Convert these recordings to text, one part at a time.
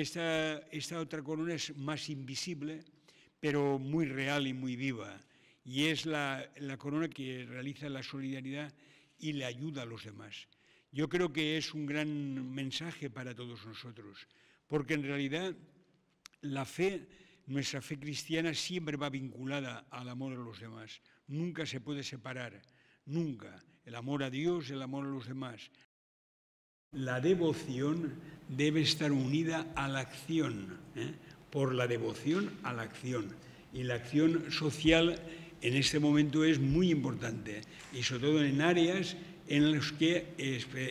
esta, otra corona es más invisible, pero muy real y muy viva. Y es la, la corona que realiza la solidaridad y le ayuda a los demás. Yo creo que es un gran mensaje para todos nosotros, porque en realidad la fe, nuestra fe cristiana siempre va vinculada al amor a los demás. Nunca se puede separar, nunca. El amor a Dios, el amor a los demás. La devoción debe estar unida a la acción, ¿eh? por la devoción a la acción. Y la acción social en este momento es muy importante, y sobre todo en áreas en las que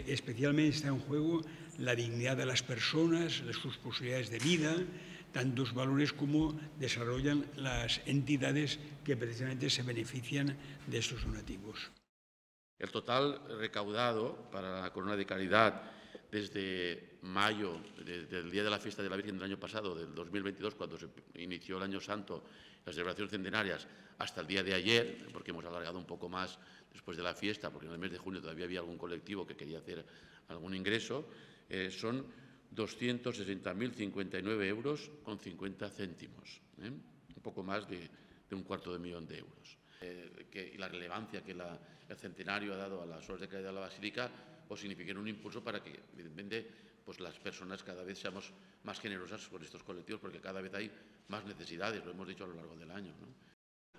especialmente está en juego la dignidad de las personas, sus posibilidades de vida, tantos valores como desarrollan las entidades que precisamente se benefician de estos donativos. El total recaudado para la Corona de Caridad desde mayo, desde el día de la fiesta de la Virgen del año pasado, del 2022, cuando se inició el Año Santo, las celebraciones centenarias, hasta el día de ayer, porque hemos alargado un poco más después de la fiesta, porque en el mes de junio todavía había algún colectivo que quería hacer algún ingreso, eh, son 260.059 euros con 50 céntimos, ¿eh? un poco más de, un cuarto de millón de euros. Eh, y la relevancia que el centenario ha dado a las horas de caridad de la Basílica pues signifiquen un impulso para que, evidentemente, pues las personas cada vez seamos más generosas con estos colectivos, porque cada vez hay más necesidades, lo hemos dicho a lo largo del año.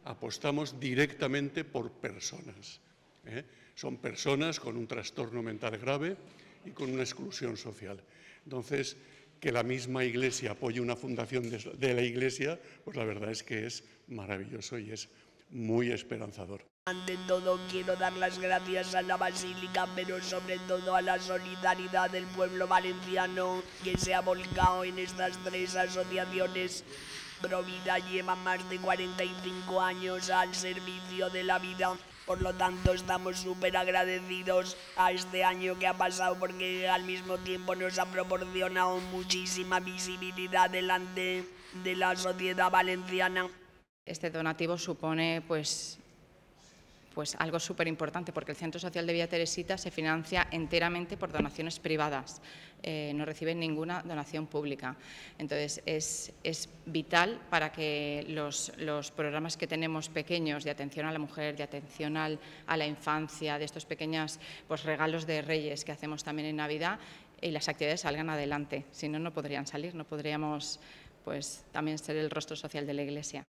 Apostamos directamente por personas. ¿eh? Son personas con un trastorno mental grave y con una exclusión social. Entonces, que la misma Iglesia apoye una fundación de, la Iglesia, pues la verdad es que es maravilloso y es muy esperanzador. Ante todo quiero dar las gracias a la Basílica, pero sobre todo a la solidaridad del pueblo valenciano que se ha volcado en estas tres asociaciones. Provida lleva más de 45 años al servicio de la vida por lo tanto, estamos súper agradecidos a este año que ha pasado porque al mismo tiempo nos ha proporcionado muchísima visibilidad delante de la sociedad valenciana. Este donativo supone pues pues algo súper importante porque el Centro Social de Villa Teresita se financia enteramente por donaciones privadas, eh, no recibe ninguna donación pública. Entonces es, vital para que los, programas que tenemos pequeños de atención a la mujer, de atención a la infancia, de estos pequeños pues, regalos de reyes que hacemos también en Navidad, y las actividades salgan adelante. Si no, no podrían salir, no podríamos pues, también ser el rostro social de la Iglesia.